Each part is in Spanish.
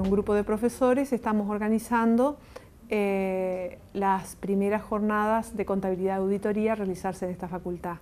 un grupo de profesores estamos organizando eh, las primeras jornadas de contabilidad y auditoría a realizarse en esta facultad,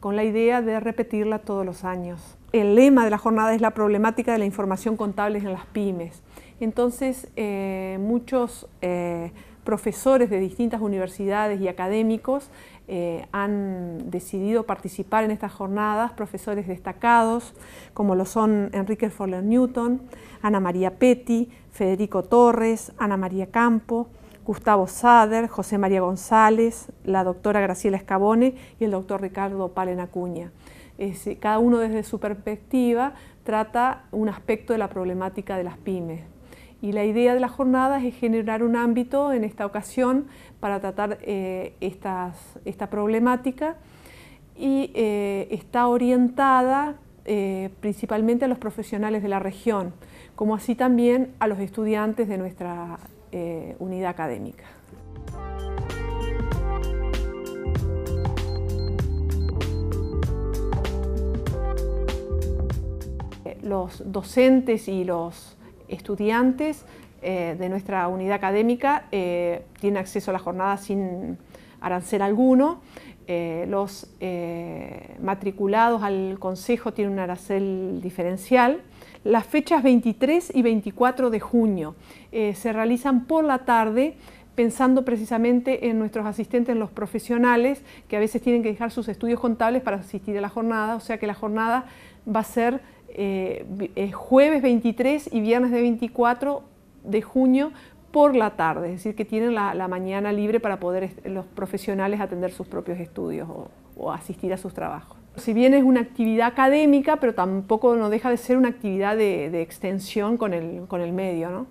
con la idea de repetirla todos los años. El lema de la jornada es la problemática de la información contable en las pymes. Entonces, eh, muchos eh, profesores de distintas universidades y académicos eh, han decidido participar en estas jornadas, profesores destacados como lo son Enrique Forler Newton, Ana María Petty, Federico Torres, Ana María Campo, Gustavo Sader, José María González, la doctora Graciela Escabone y el doctor Ricardo Palen Acuña. cada uno desde su perspectiva trata un aspecto de la problemática de las pymes. Y la idea de las jornadas es generar un ámbito en esta ocasión para tratar eh, esta problemática y eh, está orientada eh, principalmente a los profesionales de la región, como así también a los estudiantes de nuestra unidad académica. Los docentes y los estudiantes eh, de nuestra unidad académica eh, tienen acceso a la jornada sin arancel alguno. Eh, los matriculados al consejo tienen un arancel diferencial. Las fechas 23 y 24 de junio se realizan por la tarde pensando precisamente en nuestros asistentes, en los profesionales, que a veces tienen que dejar sus estudios contables para asistir a la jornada, o sea que la jornada va a ser eh, jueves 23 y viernes de 24 de junio por la tarde, es decir, que tienen la, mañana libre para poder los profesionales atender sus propios estudios o, asistir a sus trabajos. Si bien es una actividad académica, pero tampoco no deja de ser una actividad de, extensión con el, con el medio. ¿no?